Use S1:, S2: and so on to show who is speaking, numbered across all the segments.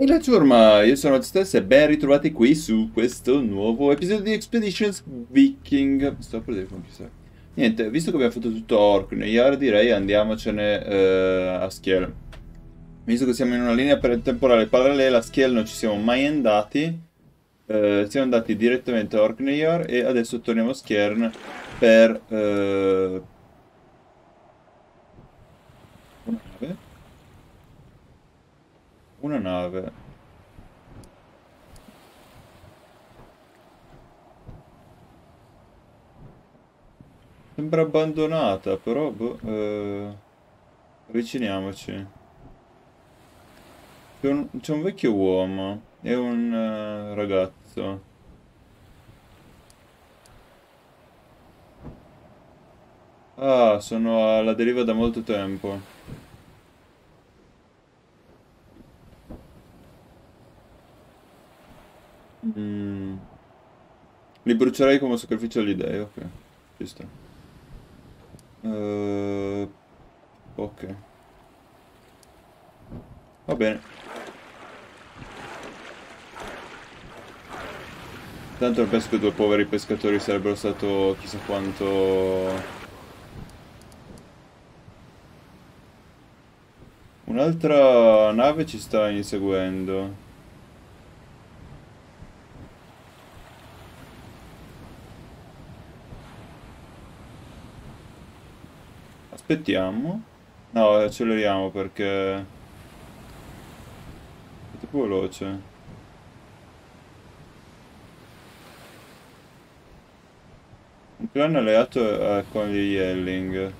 S1: E la ciurma, io sono Stesso e ben ritrovati qui su questo nuovo episodio di Expeditions Viking. Sto per dire chissà. Niente, visto che abbiamo fatto tutto Orkneyar, direi andiamocene eh, a Skiel. Visto che siamo in una linea temporale parallela, a Skiel non ci siamo mai andati. Eh, siamo andati direttamente a Orkneyar e adesso torniamo a Skjern per... Eh, una nave? Una nave. Sembra abbandonata, però boh, eh, avviciniamoci. C'è un, un, vecchio uomo e un uh, ragazzo. Ah, sono alla deriva da molto tempo. Li brucerei come sacrificio agli dei, ok. Ci sta. Uh, ok. Va bene. Tanto non penso che due poveri pescatori sarebbero stato chissà quanto... Un'altra nave ci sta inseguendo. Aspettiamo. No, acceleriamo perché... È troppo veloce. Un clan alleato con gli Yelling.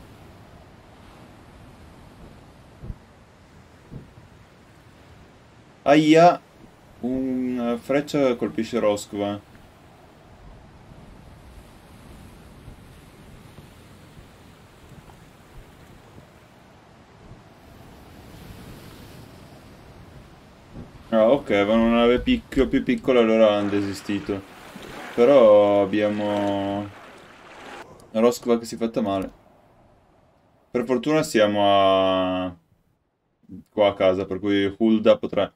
S1: Aia! Una freccia colpisce Roskva. Ah, ok, avevano una nave pic più piccola, allora hanno desistito. Però abbiamo... Roscova che si è fatta male. Per fortuna siamo a... qua a casa, per cui Hulda potrà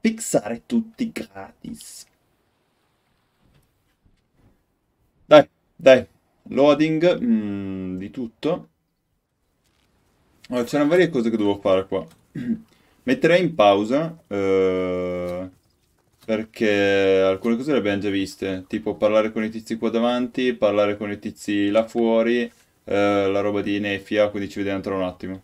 S1: fixare tutti gratis. Dai, dai. Loading mm, di tutto. Allora, c'erano varie cose che dovevo fare qua. Metterei in pausa eh, perché alcune cose le abbiamo già viste, tipo parlare con i tizi qua davanti, parlare con i tizi là fuori, eh, la roba di Nefia, quindi ci vediamo tra un attimo.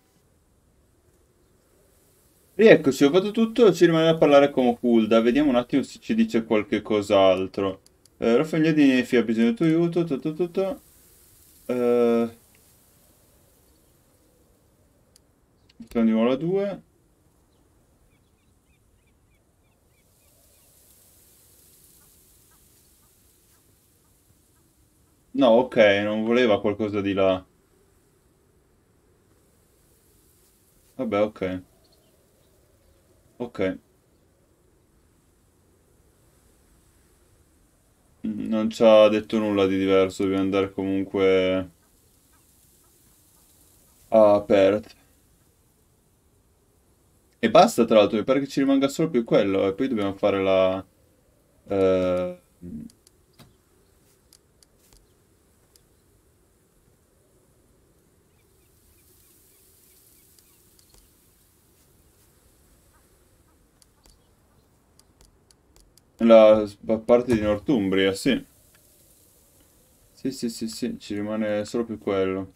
S1: Rieccoci, ho fatto tutto, ci rimane da parlare con Hulda, vediamo un attimo se ci dice qualche cos'altro. Eh, la famiglia di Nefia ha bisogno del tuo aiuto, tutto, tutto. Eh... Prendiamo la 2. No, ok, non voleva qualcosa di là. Vabbè, ok. Ok. Non ci ha detto nulla di diverso, dobbiamo andare comunque a Perth. E basta, tra l'altro, mi pare che ci rimanga solo più quello, e poi dobbiamo fare la... Eh, La parte di Northumbria, sì. Sì, sì, sì, sì, ci rimane solo più quello.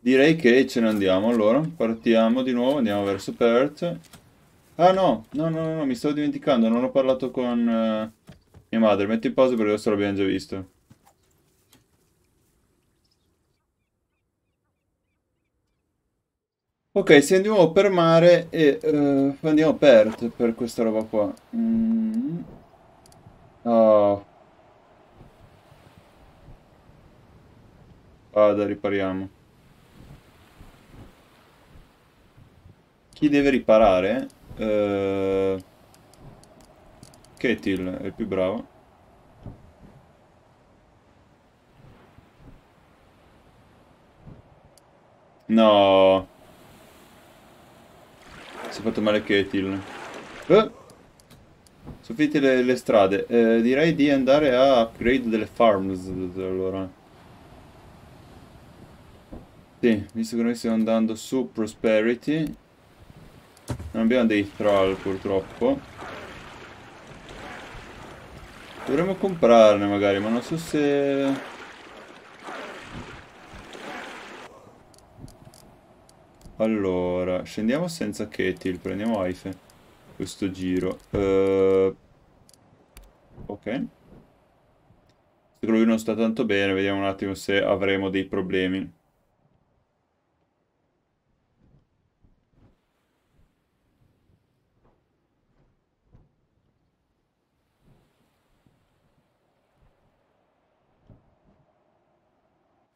S1: Direi che ce ne andiamo allora. Partiamo di nuovo, andiamo verso Perth. Ah no, no, no, no, mi stavo dimenticando, non ho parlato con uh, mia madre. Metti in pausa perché adesso l'abbiamo già visto. Ok, se andiamo per mare e uh, andiamo Perth per questa roba qua. Mm. Oh. Vada, ripariamo. Chi deve riparare? Uh, Ketil è il più bravo. No. Fatto male Ketil. Eh. Sono le, le strade. Eh, direi di andare a upgrade delle farms. Allora. Sì, visto che noi stiamo andando su Prosperity. Non abbiamo dei thrall purtroppo. Dovremmo comprarne magari, ma non so se... Allora, scendiamo senza Ketil, prendiamo Aife questo giro. Uh, ok. Se lui non sta tanto bene, vediamo un attimo se avremo dei problemi.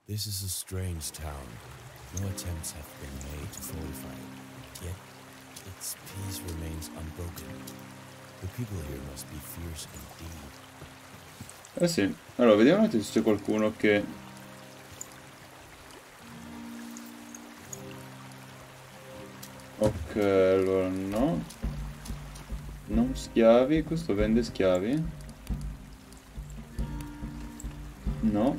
S2: This is a strange town. No attempts have been made to fortify it, yet its peace remains unbroken. The people here must be fierce indeed.
S1: Eh sì, allora vediamo se c'è qualcuno che... Ok, allora no. Non schiavi, questo vende schiavi? No.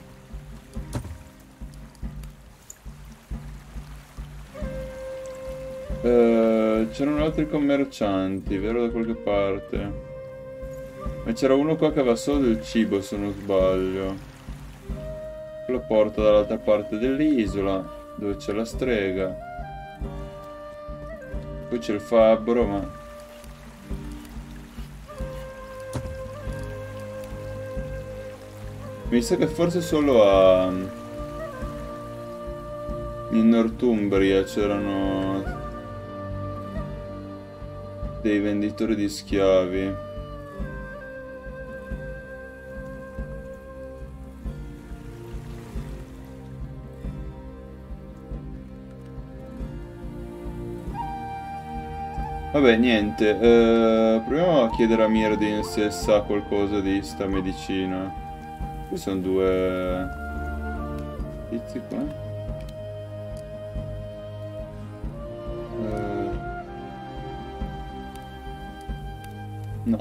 S1: Uh, c'erano altri commercianti, vero da qualche parte? Ma c'era uno qua che aveva solo del cibo se non sbaglio. Lo porta dall'altra parte dell'isola, dove c'è la strega. Poi c'è il fabbro, ma... Mi sa che forse solo a... In Northumbria c'erano dei venditori di schiavi. Vabbè, niente. Eh, proviamo a chiedere a Mirdin se sa qualcosa di sta medicina. Qui sono due tizi qua.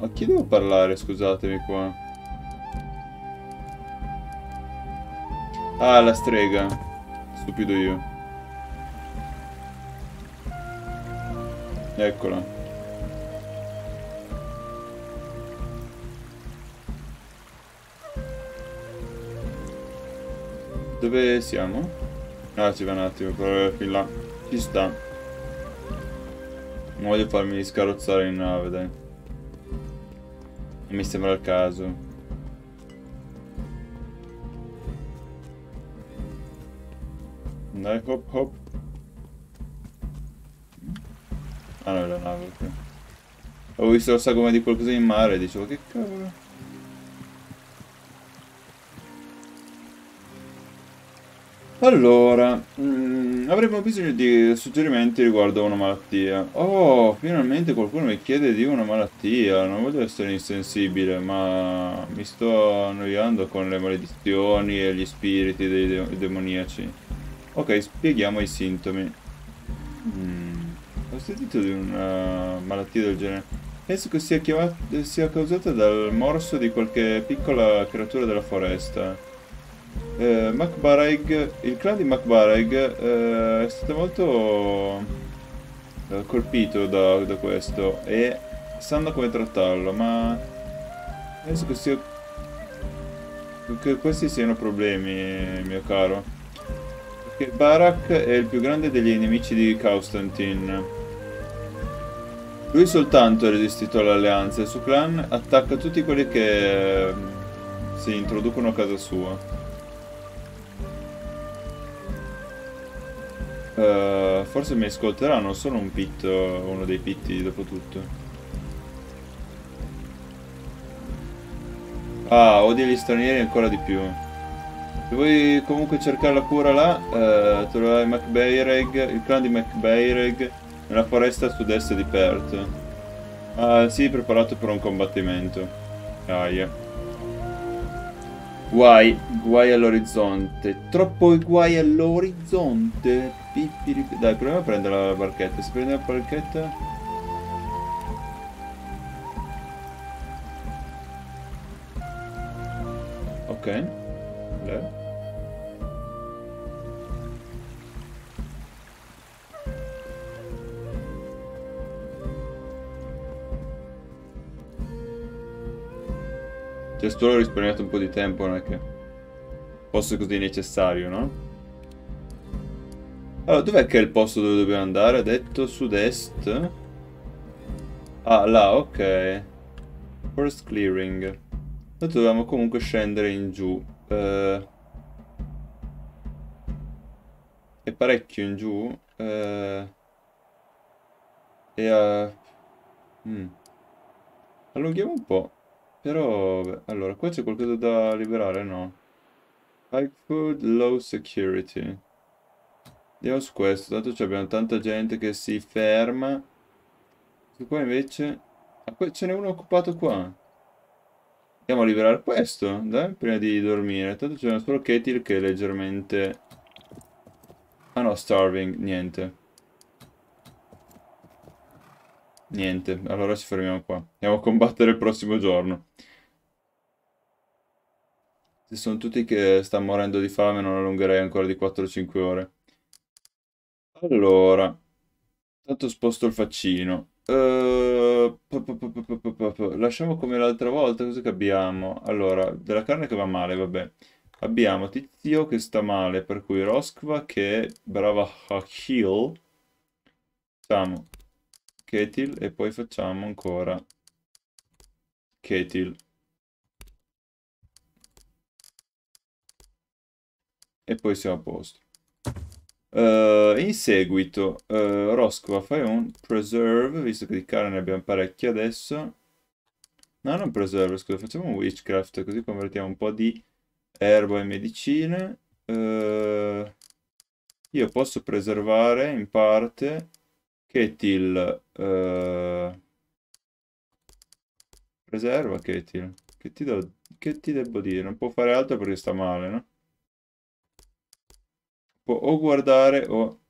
S1: A chi devo parlare, scusatemi qua? Ah, la strega. Stupido io. Eccola. Dove siamo? Ah, ci va un attimo, però fin là. Ci sta. Non voglio farmi scarrozzare in nave, dai. Mi sembra il caso. Dai, hop hop. Ah no, è la nave, ok. Avevo visto la sagoma di qualcosa in mare e dicevo che cavolo. Allora, mm, avremo bisogno di suggerimenti riguardo a una malattia. Oh, finalmente qualcuno mi chiede di una malattia. Non voglio essere insensibile, ma mi sto annoiando con le maledizioni e gli spiriti dei de demoniaci. Ok, spieghiamo i sintomi. Mm, ho sentito di una malattia del genere. Penso che sia, sia causata dal morso di qualche piccola creatura della foresta. Eh, MacBareg, il clan di MacBareg eh, è stato molto eh, colpito da, da, questo e sanno come trattarlo, ma penso che, sia, che questi siano problemi, mio caro. Perché Barak è il più grande degli nemici di Constantine. Lui soltanto è resistito all'alleanza e il suo clan attacca tutti quelli che eh, si introducono a casa sua. Uh, forse mi ascolteranno, sono un pit, uno dei pitti dopo tutto. Ah, odia gli stranieri ancora di più. Se vuoi comunque cercare la cura là, uh, troverai MacBayreg, il clan di MacBayreg, nella foresta sud-est di Perth. Ah, sì, preparato per un combattimento. Ah, yeah. Guai, guai all'orizzonte. Troppo guai all'orizzonte tiri... Dai, proviamo a prendere la barchetta. Se prendiamo la barchetta... Ok. Beh. Cioè, solo risparmiato un po' di tempo, non è che fosse così necessario, no? Allora, dov'è che è il posto dove dobbiamo andare? Ha detto sud-est? Ah, là, ok. First clearing. Noi dovevamo comunque scendere in giù. Uh, è parecchio in giù. Uh, e uh, mm. Allunghiamo un po'. Però, beh, allora, qua c'è qualcosa da liberare, no? High food, low security. Andiamo su questo, tanto abbiamo tanta gente che si ferma. Questo qua invece... Ah, ce n'è uno occupato qua. Andiamo a liberare questo, dai, prima di dormire. Tanto c'è solo Ketil che è leggermente... Ah no, starving, niente. Niente, allora ci fermiamo qua. Andiamo a combattere il prossimo giorno. Se sono tutti che stanno morendo di fame non allungherei ancora di 4-5 ore. Allora, tanto sposto il faccino. Uh, lasciamo come l'altra volta, cosa che abbiamo? Allora, della carne che va male, vabbè. Abbiamo Tizio che sta male, per cui Roskva che è brava a heal. Facciamo Ketil e poi facciamo ancora Ketil. E poi siamo a posto. Uh, in seguito, uh, Roscova, fai un preserve, visto che di carne ne abbiamo parecchi adesso. No, non preserve, scusa, facciamo un witchcraft, così convertiamo un po' di erba e medicine. Uh, io posso preservare in parte Ketil. Uh, preserva Ketil. Che ti, do, che ti devo dire? Non può fare altro perché sta male, no? Può o guardare o...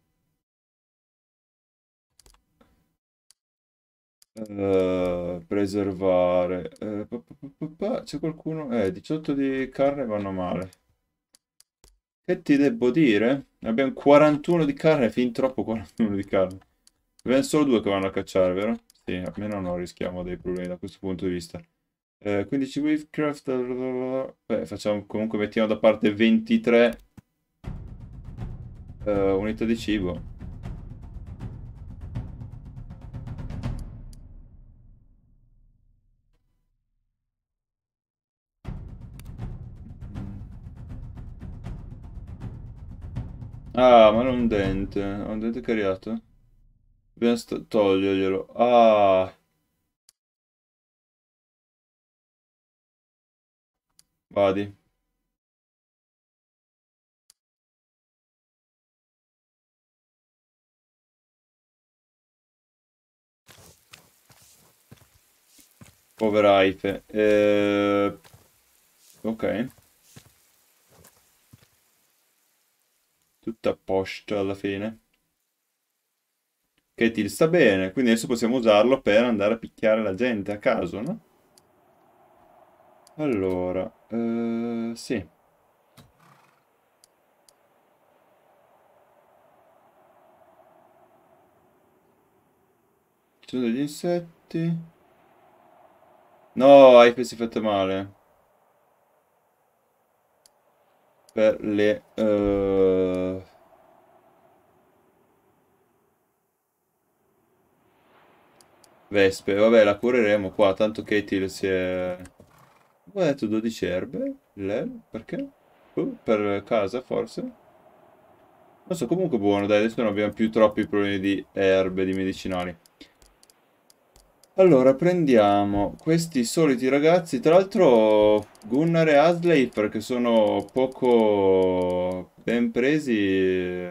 S1: Uh, preservare. Uh, c'è qualcuno? Eh 18 di carne vanno male. Che ti devo dire? Abbiamo 41 di carne fin troppo 41 di carne. Abbiamo solo due che vanno a cacciare vero? sì almeno non rischiamo dei problemi da questo punto di vista. Eh, 15 Wavecraft beh, facciamo comunque mettiamo da parte 23 uh, unità di cibo. Ah, ma non un dente. Ho un dente cariato. Dobbiamo toglierglielo. Ah. Vadi. Povera Aife. Eh... Ok. Tutto a posto alla fine. Che ti sta bene, quindi adesso possiamo usarlo per andare a picchiare la gente a caso, no? Allora, eh, sì. Ci sono degli insetti. No, Hype si è fatto male. Per le... Uh... Vespe, vabbè, la cureremo qua, tanto Katie si è... Ho detto 12 erbe? Lel? Perché? Uh, per casa, forse? Non so, comunque buono, dai, adesso non abbiamo più troppi problemi di erbe, di medicinali. Allora, prendiamo questi soliti ragazzi. Tra l'altro Gunnar e Asley, perché sono poco ben presi,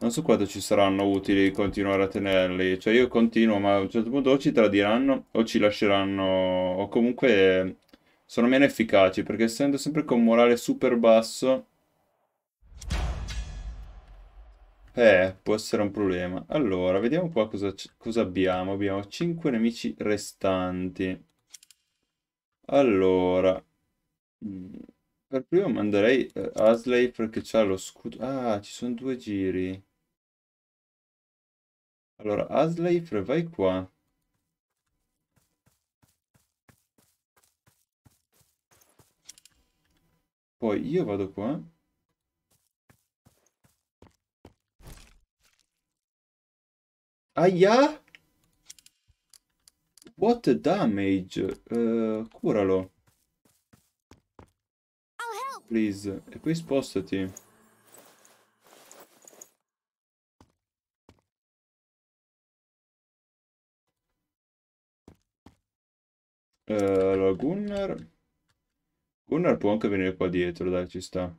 S1: non so quanto ci saranno utili continuare a tenerli. Cioè io continuo, ma a un certo punto o ci tradiranno o ci lasceranno, o comunque sono meno efficaci, perché essendo sempre con morale super basso... Eh, può essere un problema. Allora, vediamo qua cosa, cosa abbiamo. Abbiamo 5 nemici restanti. Allora, Mm, Per primo manderei eh, Asley perché c'ha lo scudo. Ah, ci sono due giri. Allora, Asley, vai qua. Poi io vado qua. Aia! What damage? Eh, curalo. Please. E poi spostati. Eh, allora, Gunnar. Gunnar può anche venire qua dietro, dai, ci sta.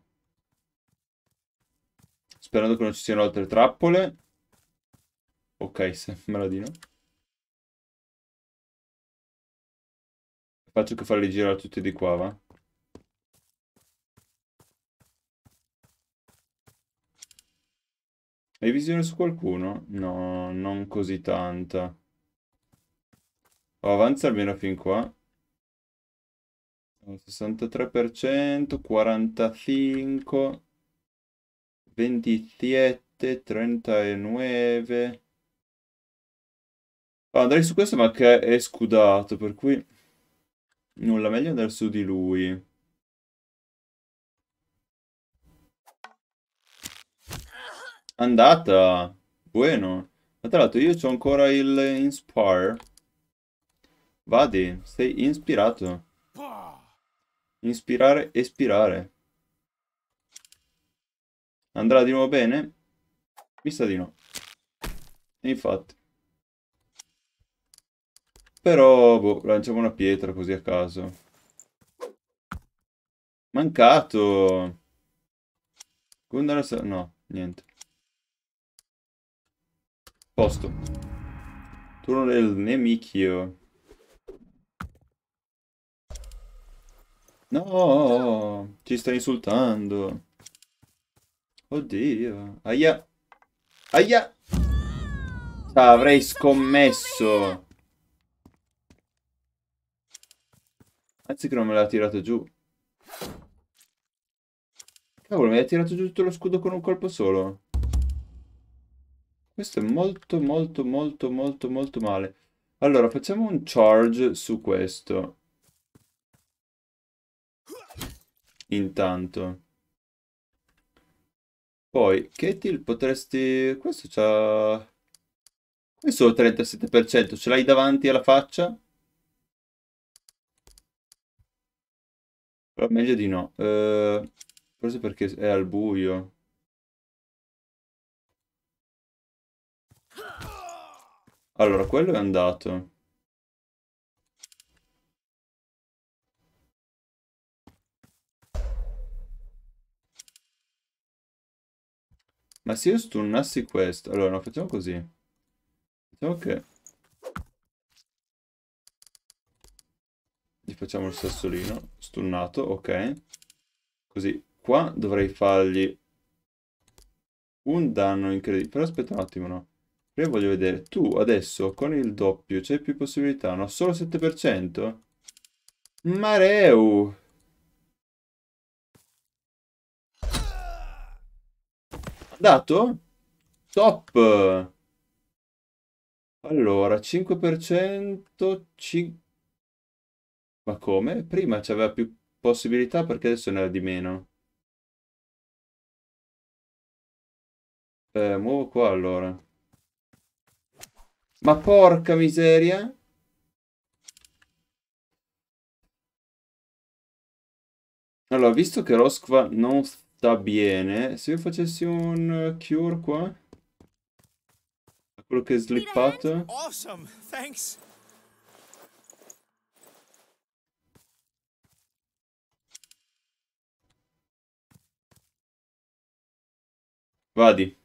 S1: Sperando che non ci siano altre trappole. Ok, sembra di no. Faccio che farli girare tutti di qua, va? Hai visione su qualcuno? No, non così tanta. Oh, avanza almeno fin qua. 63%, 45, 27, 39. Andrei su questo ma che è scudato, per cui nulla meglio andare su di lui. Andata! Bueno. Ma tra l'altro io ho ancora il Inspire. Vadi, sei ispirato. Inspirare, espirare. Andrà di nuovo bene? Mi sa di no. E infatti. Però, boh, lanciamo una pietra così a caso. Mancato! Gundala No, niente. Posto. Turno del nemichio. No, ci sta insultando. Oddio. Aia. Aia. Ah, avrei scommesso. Anzi che non me l'ha tirato giù. Cavolo, mi ha tirato giù tutto lo scudo con un colpo solo. Questo è molto, molto, molto, molto, molto male. Allora, facciamo un charge su questo. Intanto. Poi, Ketil, potresti... Questo c'ha... Questo è 37%, ce l'hai davanti alla faccia? Però meglio di no. Eh, forse perché è al buio. Allora, quello è andato. Ma se io stunnassi questo... Allora, no, facciamo così. Facciamo che... facciamo il sassolino. Stunnato, ok. Così. Qua dovrei fargli un danno incredibile. Però aspetta un attimo, no. Prima voglio vedere. Tu adesso con il doppio c'hai più possibilità, no? Solo 7%? Mareu! Dato? Top! Allora, 5%... Cin... Ma come? Prima c'aveva più possibilità perché adesso ne ha di meno. Eh, muovo qua allora. Ma porca miseria! Allora, visto che Rosqua non sta bene, se io facessi un cure qua? Quello che è slippato?
S2: Awesome, thanks.
S1: Vadi.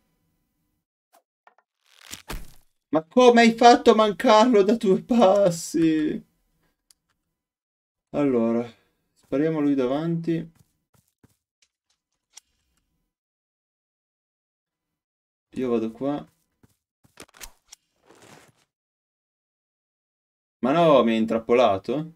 S1: Ma come hai fatto a mancarlo da due passi? Allora, spariamo lui davanti. Io vado qua. Ma no, mi hai intrappolato?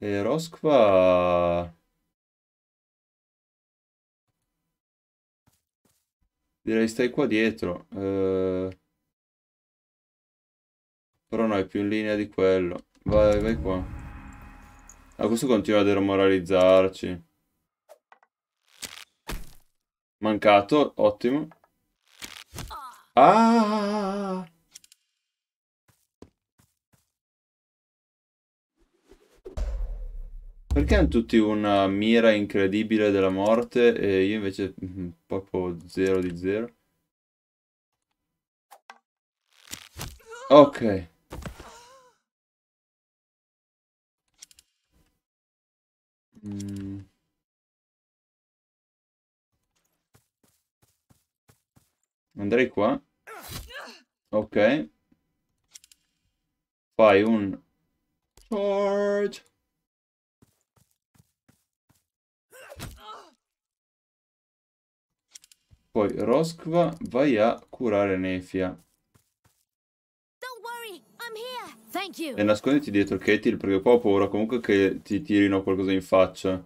S1: E Rosqua... Direi stai qua dietro. Eh, Però no, è più in linea di quello. Vai, vai qua. Ah, questo continua a demoralizzarci. Mancato, ottimo. Ah! Perché hanno tutti una mira incredibile della morte e io invece mm, proprio zero di zero? Ok. Mm. Andrei qua. Ok. Fai un charge. Poi Roskva vai a curare Nefia. E nasconditi dietro Ketil perché qua ho paura comunque che ti tirino qualcosa in faccia.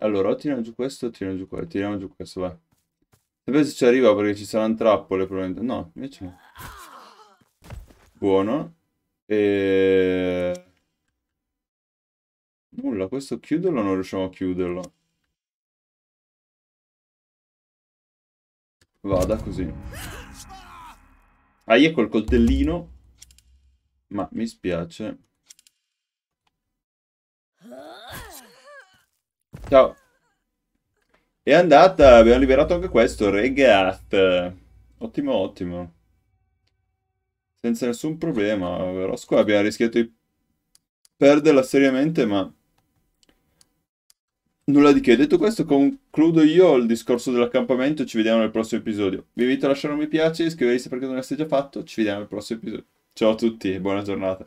S1: Allora, tiriamo giù questo tiriamo giù questo. Tiriamo giù questo, vai. Sapete se ci arriva perché ci saranno trappole probabilmente. No, invece no. Buono. E... Nulla, questo chiuderlo non riusciamo a chiuderlo. Vada così. Aia col coltellino. Ma mi spiace. Ciao. È andata, abbiamo liberato anche questo, Regat. Ottimo, ottimo. Senza nessun problema. Rosco abbiamo rischiato di perderla seriamente, ma... Nulla di che. Detto questo, concludo io il discorso dell'accampamento. Ci vediamo nel prossimo episodio. Vi invito a lasciare un mi piace, iscrivetevi se perché non l'avete già fatto. Ci vediamo nel prossimo episodio. Ciao a tutti e buona giornata.